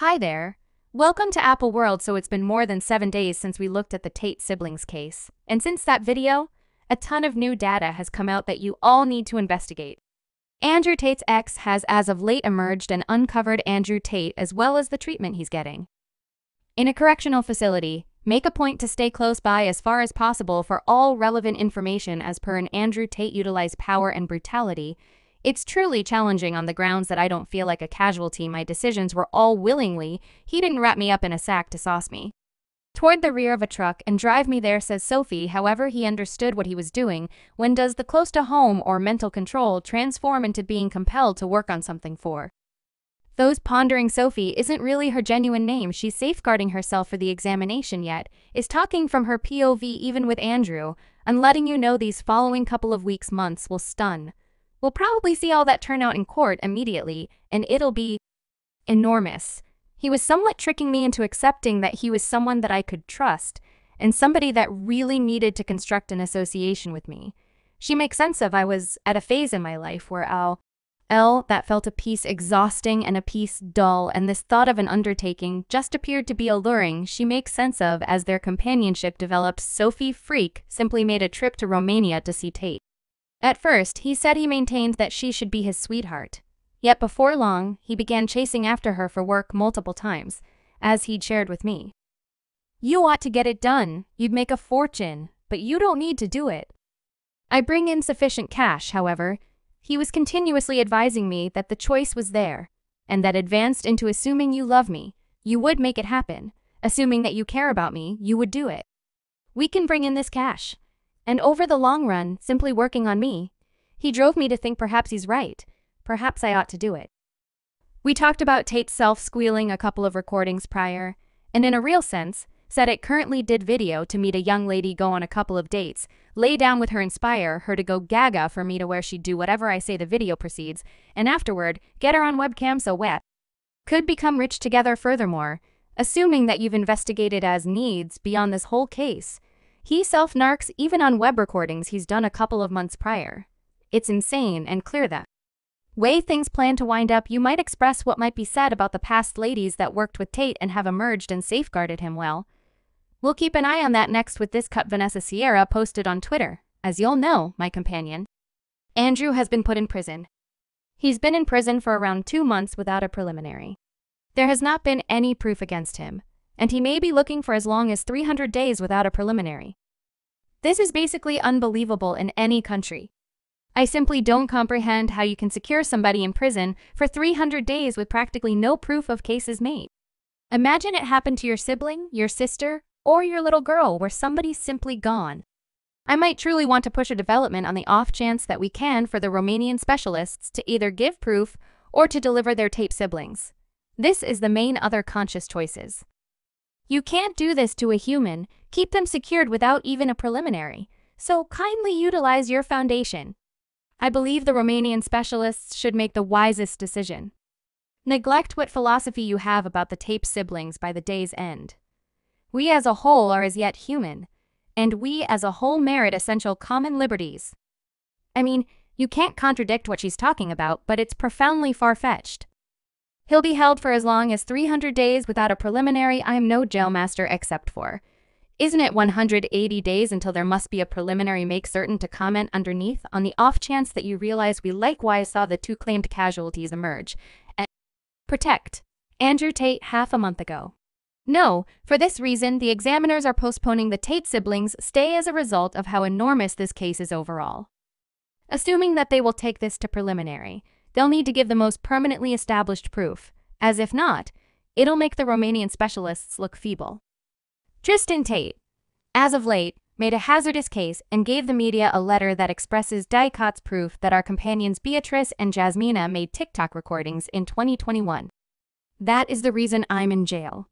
Hi there. Welcome to Apple World. So it's been more than seven days since we looked at the Tate siblings case. And since that video, a ton of new data has come out that you all need to investigate. Andrew Tate's ex has as of late emerged and uncovered Andrew Tate as well as the treatment he's getting. In a correctional facility, make a point to stay close by as far as possible for all relevant information as per an Andrew Tate utilized power and brutality it's truly challenging on the grounds that I don't feel like a casualty. My decisions were all willingly. He didn't wrap me up in a sack to sauce me. Toward the rear of a truck and drive me there, says Sophie. However, he understood what he was doing. When does the close to home or mental control transform into being compelled to work on something for? Those pondering Sophie isn't really her genuine name. She's safeguarding herself for the examination yet, is talking from her POV even with Andrew, and letting you know these following couple of weeks, months will stun. We'll probably see all that turn out in court immediately, and it'll be enormous. He was somewhat tricking me into accepting that he was someone that I could trust, and somebody that really needed to construct an association with me. She makes sense of I was at a phase in my life where Al L that felt a piece exhausting and a piece dull, and this thought of an undertaking just appeared to be alluring. She makes sense of as their companionship developed. Sophie Freak simply made a trip to Romania to see Tate. At first, he said he maintained that she should be his sweetheart. Yet before long, he began chasing after her for work multiple times, as he'd shared with me. You ought to get it done. You'd make a fortune, but you don't need to do it. I bring in sufficient cash, however. He was continuously advising me that the choice was there, and that advanced into assuming you love me, you would make it happen. Assuming that you care about me, you would do it. We can bring in this cash. And over the long run, simply working on me, he drove me to think perhaps he's right. Perhaps I ought to do it. We talked about Tate's self squealing a couple of recordings prior, and in a real sense, said it currently did video to meet a young lady go on a couple of dates, lay down with her inspire her to go gaga for me to where she'd do whatever I say the video proceeds, and afterward, get her on webcam so wet. Could become rich together furthermore, assuming that you've investigated as needs beyond this whole case, he self narcs even on web recordings he's done a couple of months prior. It's insane and clear that. Way things plan to wind up, you might express what might be said about the past ladies that worked with Tate and have emerged and safeguarded him well. We'll keep an eye on that next with this cut Vanessa Sierra posted on Twitter. As you'll know, my companion, Andrew has been put in prison. He's been in prison for around two months without a preliminary. There has not been any proof against him, and he may be looking for as long as 300 days without a preliminary. This is basically unbelievable in any country. I simply don't comprehend how you can secure somebody in prison for 300 days with practically no proof of cases made. Imagine it happened to your sibling, your sister, or your little girl where somebody's simply gone. I might truly want to push a development on the off chance that we can for the Romanian specialists to either give proof or to deliver their Tate siblings. This is the main other conscious choices. You can't do this to a human, keep them secured without even a preliminary, so kindly utilize your foundation. I believe the Romanian specialists should make the wisest decision. Neglect what philosophy you have about the Tate siblings by the day's end. We as a whole are as yet human, and we as a whole merit essential common liberties. I mean, you can't contradict what she's talking about, but it's profoundly far fetched. He'll be held for as long as 300 days without a preliminary. I am no jailmaster except for. Isn't it 180 days until there must be a preliminary? Make certain to comment underneath on the off chance that you realize we likewise saw the two claimed casualties emerge. And protect Andrew Tate half a month ago. No, for this reason, the examiners are postponing the Tate siblings' stay as a result of how enormous this case is overall. Assuming that they will take this to preliminary, they'll need to give the most permanently established proof, as if not, it'll make the Romanian specialists look feeble. Tristan Tate, as of late, made a hazardous case and gave the media a letter that expresses DIICOT's proof that our companions Beatrice and Jasmina made TikTok recordings in 2021. That is the reason I'm in jail.